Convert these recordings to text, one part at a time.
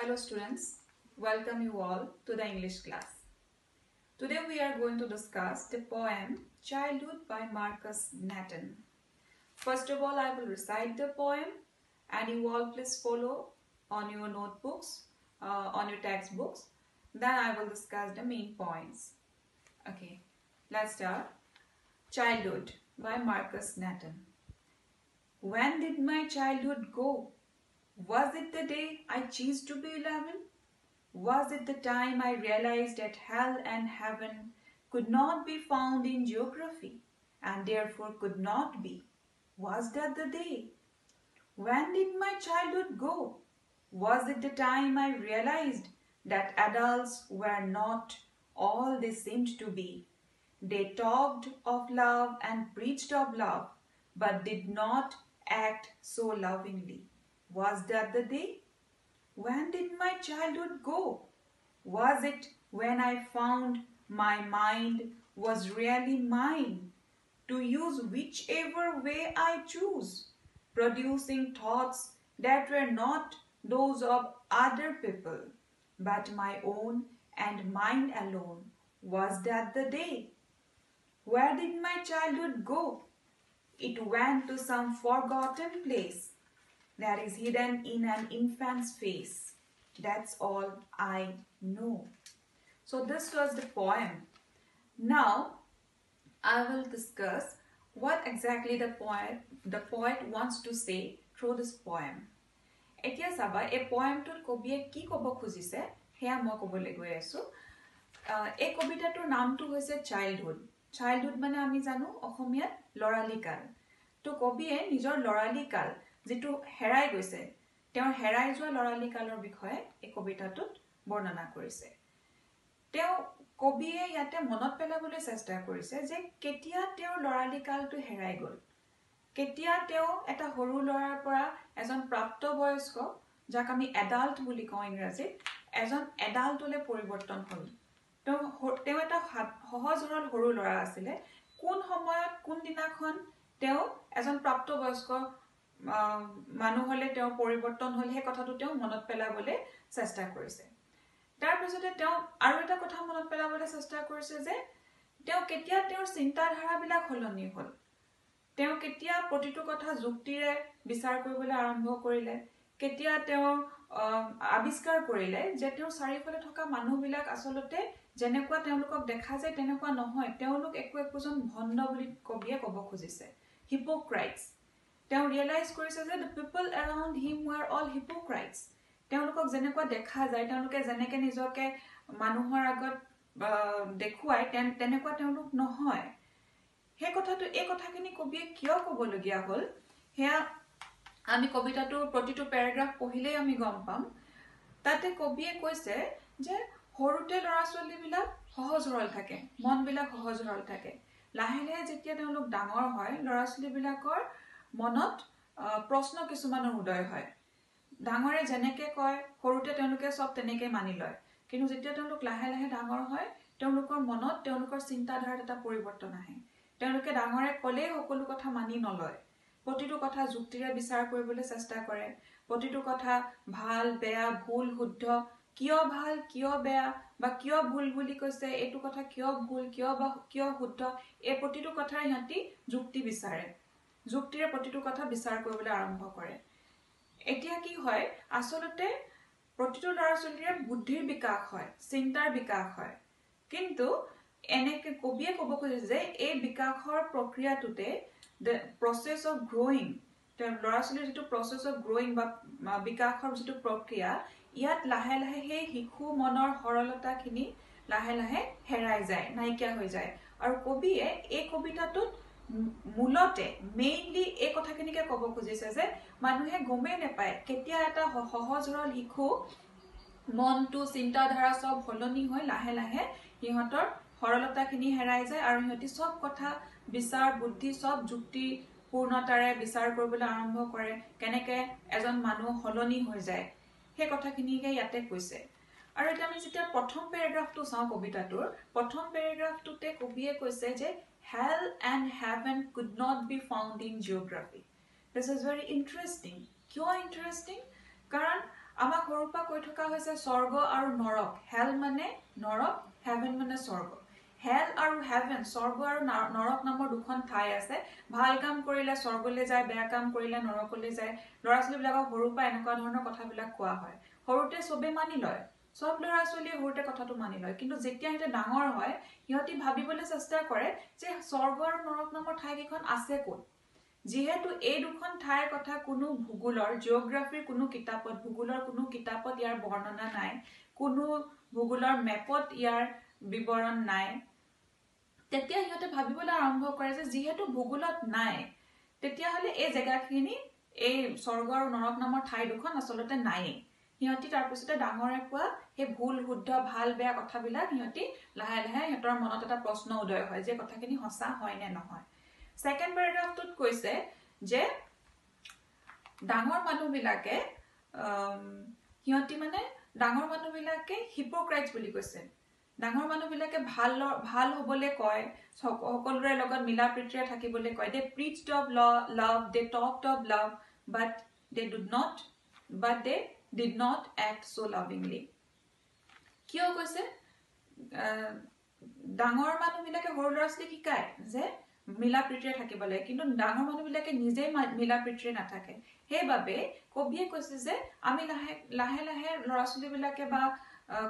Hello students, welcome you all to the English class. Today we are going to discuss the poem Childhood by Marcus Nathan. First of all, I will recite the poem and you all please follow on your notebooks, uh, on your textbooks. Then I will discuss the main points. Okay, let's start. Childhood by Marcus Nathan. When did my childhood go? Was it the day I chose to be 11? Was it the time I realized that hell and heaven could not be found in geography and therefore could not be? Was that the day? When did my childhood go? Was it the time I realized that adults were not all they seemed to be? They talked of love and preached of love, but did not act so lovingly. Was that the day? When did my childhood go? Was it when I found my mind was really mine to use whichever way I choose, producing thoughts that were not those of other people, but my own and mine alone? Was that the day? Where did my childhood go? It went to some forgotten place that is hidden in an infant's face. That's all I know. So, this was the poem. Now, I will discuss what exactly the poet, the poet wants to say through this poem. এতিয়া চাবা এই পয়েমটোত কবিয়ে কি ক'ব খুজিছে সেয়া মই ক'বলৈ গৈ আছোঁ এই কবিতাটোৰ নামটো হৈছে চাইল্ডহুড চাইল্ডহুড মানে আমি জানো অসমীয়াত ল'ৰালি কাল তো কবিয়ে নিজৰ ল'ৰালি কাল যিটো হেৰাই গৈছে তেওঁৰ হেৰাই যোৱা ল'ৰালি কালৰ বিষয়ে এই কবিতাটোত বৰ্ণনা কৰিছে। তেওঁ কবিয়ে ইয়াতে মনত পেলাবলৈ চেষ্টা কৰিছে যে কেতিয়া তেওঁৰ ল'ৰালি কালটো হেৰাই গ'ল কেতিয়া তেওঁ এটা সৰু ল'ৰাৰ পৰা এজন প্ৰাপ্তবয়স্ক যাক আমি এডাল্ট বুলি কওঁ ইংৰাজীত এজন এডাল্টলৈ পৰিৱৰ্তন হ'ল। তেওঁ তেওঁ এটা সহজ সৰল সৰু ল'ৰা আছিলে। কোন সময়ত কোনদিনাখন তেওঁ এজন প্ৰাপ্তবয়স্ক মানুহলৈ তেওঁ পৰিৱৰ্তন হ'ল সেই কথাটো তেওঁ মনত পেলাবলৈ চেষ্টা কৰিছে। তাৰপিছতে তেওঁ আৰু এটা কথা মনত পেলাবলৈ চেষ্টা কৰিছে যে তেওঁ কেতিয়া তেওঁৰ চিন্তাধাৰাবিলাক সলনি হ'ল। তেওঁ কেতিয়া প্ৰতিটো কথা যুক্তিৰে বিচাৰ কৰিবলৈ আৰম্ভ কৰিলে। কেতিয়া তেওঁ আৱিষ্কাৰ কৰিলে যে তেওঁৰ চাৰিওফালে থকা মানুহবিলাক আচলতে যেনেকুৱা তেওঁলোকক দেখা যায় তেনেকুৱা নহয়। তেওঁলোক একো একোজন ভণ্ড বুলি কবিয়ে ক'ব খুজিছে। হিপক্ৰাইটছ তেওঁ ৰিয়েলাইজ কৰিছে যে the people around him were all hypocrites তেওঁলোকক যেনেকুৱা দেখা যায় তেওঁলোকে যেনেকৈ নিজকে মানুহৰ আগত দেখুৱাই তেনেকুৱা তেওঁলোক নহয়। সেই কথাটো এই কথাখিনি কবিয়ে কিয় ক'বলগীয়া হ'ল? সেয়া আমি কবিতাটোৰ প্ৰতিটো পেৰাগ্ৰাফ পঢ়িলেই আমি গম পাম। তাতে কবিয়ে কৈছে যে সৰুতে ল'ৰা ছোৱালীবিলাক সহজ সৰল থাকে মনবিলাক সহজ সৰল থাকে। লাহে লাহে যেতিয়া তেওঁলোক ডাঙৰ হয় ল'ৰা ছোৱালীবিলাকৰ মনত প্ৰশ্ন কিছুমানৰ উদয় হয়। ডাঙৰে যেনেকে কয় সৰুতে তেওঁলোকে চব তেনেকে মানি লয়। কিন্তু যেতিয়া তেওঁলোক লাহে লাহে ডাঙৰ হয় তেওঁলোকৰ মনত তেওঁলোকৰ চিন্তাধাৰাত এটা পৰিৱৰ্তন আহে। তেওঁলোকে ডাঙৰে ক'লেই সকলো কথা মানি নলয়। প্ৰতিটো কথা যুক্তিৰে বিচাৰ কৰিবলৈ চেষ্টা কৰে। প্ৰতিটো কথা ভাল বেয়া ভুল শুদ্ধ কিয় ভাল কিয় বেয়া বা কিয় ভুল বুলি কৈছে এইটো কথা কিয় ভুল কিয় বা কিয় শুদ্ধ এই প্ৰতিটো কথাৰ সিহঁতি যুক্তি বিচাৰে। যুক্তিৰে প্ৰতিটো কথা বিচাৰ কৰিবলৈ আৰম্ভ কৰে। এতিয়া কি হয় আচলতে প্ৰতিটো ল'ৰা ছোৱালীৰে বুদ্ধিৰ বিকাশ হয় চিন্তাৰ বিকাশ হয়। কিন্তু এনেকে কবিয়ে ক'ব খুজিছে যে এই বিকাশৰ প্ৰক্ৰিয়াটোতে প্ৰচেছ অফ গ্ৰ'য়িং ল'ৰা ছোৱালীৰ যিটো প্ৰচেছ অফ গ্ৰ'য়িং বা বিকাশৰ যিটো প্ৰক্ৰিয়া ইয়াত লাহে লাহে সেই শিশু মনৰ সৰলতাখিনি লাহে লাহে হেৰাই যায় নাইকিয়া হৈ যায়। আৰু কবিয়ে এই কবিতাটোত মূলতে মেইনলি এই কথাখিনিকে ক'ব খুজিছে যে মানুহে গমেই নাপায় কেতিয়া এটা সহজ সৰল শিশু মনটো চিন্তাধাৰা চব সলনি হৈ লাহে লাহে সিহঁতৰ সৰলতাখিনি হেৰাই যায় আৰু সিহঁতি চব কথা বিচাৰ বুদ্ধি চব যুক্তি পূৰ্ণতাৰে বিচাৰ কৰিবলৈ আৰম্ভ কৰে কেনেকে এজন মানুহ সলনি হৈ যায়। সেই কথাখিনিকে ইয়াতে কৈছে। আৰু এতিয়া আমি যেতিয়া প্ৰথম পেৰাগ্ৰাফটো চাওঁ কবিতাটোৰ প্ৰথম পেৰাগ্ৰাফটোতে কবিয়ে কৈছে যে hell and heaven could not be found in geography this is very interesting কিয় ইণ্টাৰেষ্টিং কাৰণ আমাক সৰুৰ পৰা কৈ থকা হৈছে স্বৰ্গ আৰু নৰক। হেল মানে নৰক হেভেন মানে স্বৰ্গ। হেল আৰু হেভেন স্বৰ্গ আৰু নৰক নামৰ দুখন ঠাই আছে। ভাল কাম কৰিলে স্বৰ্গলৈ যায় বেয়া কাম কৰিলে নৰকলৈ যায়। ল'ৰা ছোৱালীবিলাকক সৰুৰ পৰা এনেকুৱা ধৰণৰ কথাবিলাক কোৱা হয়। সৰুতে চবেই মানি লয়। চব ল'ৰা ছোৱালীয়ে সৰুতে কথাটো মানি লয়। কিন্তু যেতিয়া সিহঁতে ডাঙৰ হয় সিহঁতি ভাবিবলৈ চেষ্টা কৰে যে স্বৰ্গ আৰু নৰক নামৰ ঠাইকেইখন আছে ক'ত? যিহেতু এই দুখন ঠাইৰ কথা কোনো ভূগোলৰ জিঅ'গ্ৰাফীৰ কোনো কিতাপত ভূগোলৰ কোনো কিতাপত ইয়াৰ বৰ্ণনা নাই কোনো ভূগোলৰ মেপত ইয়াৰ বিৱৰণ নাই। তেতিয়া সিহঁতে ভাবিবলৈ আৰম্ভ কৰে যে যিহেতু ভূগোলত নাই তেতিয়াহ'লে এই জেগাখিনি এই স্বৰ্গ আৰু নৰক নামৰ ঠাই দুখন আচলতে নায়েই। সিহঁতি তাৰপিছতে ডাঙৰে কোৱা সেই ভুল শুদ্ধ ভাল বেয়া কথাবিলাক সিহঁতি লাহে লাহে সিহঁতৰ মনত এটা প্ৰশ্ন উদয় হয় যে কথাখিনি সঁচা হয় নে নহয়? ছেকেণ্ড পেৰাগ্ৰাফটোত কৈছে যে ডাঙৰ মানুহবিলাকে সিহঁতি মানে ডাঙৰ মানুহবিলাকে হিপক্ৰাইটছ বুলি কৈছে। ডাঙৰ মানুহবিলাকে ভাল ভাল হ'বলৈ কয় সকলোৰে লগত মিলা প্ৰীতিৰে থাকিবলৈ কয়। They preach of love they talk of love but they did not but they did not act so' lovingly কিয় কৈছে? ডাঙৰ মানুহবিলাকে সৰু ল'ৰা ছোৱালীক শিকায় যে মিলা প্ৰীতিৰে থাকিব লাগে। কিন্তু ডাঙৰ মানুহবিলাকে নিজেই মিলা প্ৰীতিৰে নাথাকে। সেইবাবে কবিয়ে কৈছে যে আমি লাহে লাহে লাহে ল'ৰা ছোৱালীবিলাকে বা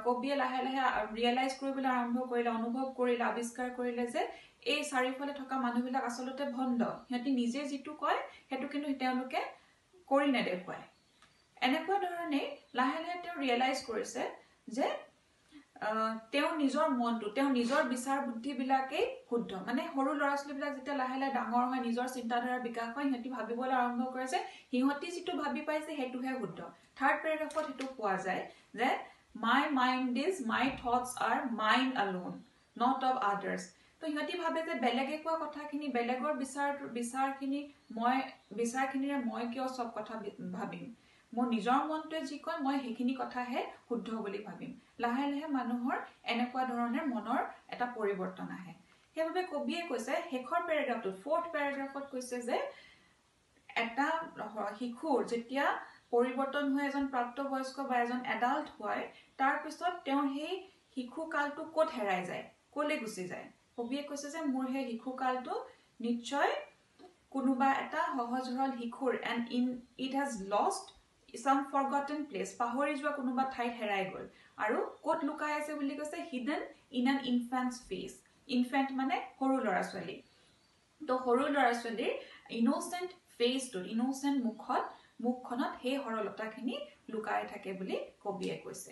কবিয়ে লাহে লাহে ৰিয়েলাইজ কৰিবলৈ আৰম্ভ কৰিলে অনুভৱ কৰিলে আৱিষ্কাৰ কৰিলে যে এই চাৰিওফালে থকা মানুহবিলাক আচলতে ভণ্ড। সিহঁতি নিজে যিটো কয় সেইটো কিন্তু তেওঁলোকে কৰি নেদেখুৱায়। এনেকুৱা ধৰণে লাহে লাহে তেওঁ ৰিয়েলাইজ কৰিছে যে তেওঁৰ নিজৰ মনটো তেওঁৰ নিজৰ বিচাৰ বুদ্ধিবিলাকেই শুদ্ধ। মানে সৰু ল'ৰা ছোৱালীবিলাক যেতিয়া লাহে লাহে ডাঙৰ হয় নিজৰ চিন্তাধাৰাৰ বিকাশ হয় সিহঁতি ভাবিবলৈ আৰম্ভ কৰে যে সিহঁতি যিটো ভাবি পাইছে সেইটোহে শুদ্ধ। থাৰ্ড পেৰাগ্ৰাফত সেইটো পোৱা যায় যে my mind is my thoughts are mind alone not of others তো সিহঁতি ভাবে যে বেলেগে কোৱা কথাখিনি বেলেগৰ বিচাৰ বিচাৰখিনি মই বিচাৰখিনিৰে মই কিয় চব কথা ভাবিম? মোৰ নিজৰ মনটোৱে যি কয় মই সেইখিনি কথাহে শুদ্ধ বুলি ভাবিম। লাহে লাহে মানুহৰ এনেকুৱা ধৰণে মনৰ এটা পৰিৱৰ্তন আহে। সেইবাবে কবিয়ে কৈছে শেষৰ পেৰাগ্ৰাফটোত ফৰ্থ পেৰাগ্ৰাফত কৈছে যে এটা শিশুৰ যেতিয়া পৰিৱৰ্তন হৈ এজন প্ৰাপ্তবয়স্ক বা এজন এডাল্ট হয় তাৰপিছত তেওঁৰ সেই শিশুকালটো ক'ত হেৰাই যায় ক'লৈ গুচি যায়? কবিয়ে কৈছে যে মোৰ সেই শিশুকালটো নিশ্চয় কোনোবা এটা সহজ সৰল শিশুৰ and in it has lost some forgotten place পাহৰি যোৱা কোনোবা ঠাইত হেৰাই গ'ল। আৰু ক'ত লুকাই আছে বুলি কৈছে hidden in an infant's face infant মানে সৰু ল'ৰা ছোৱালী। তো সৰু ল'ৰা ছোৱালীৰ ইন'চেণ্ট ফেচটোত ইন'চেণ্ট মুখত মুখখনত সেই সৰলতাখিনি লুকাই থাকে বুলি কবিয়ে কৈছে।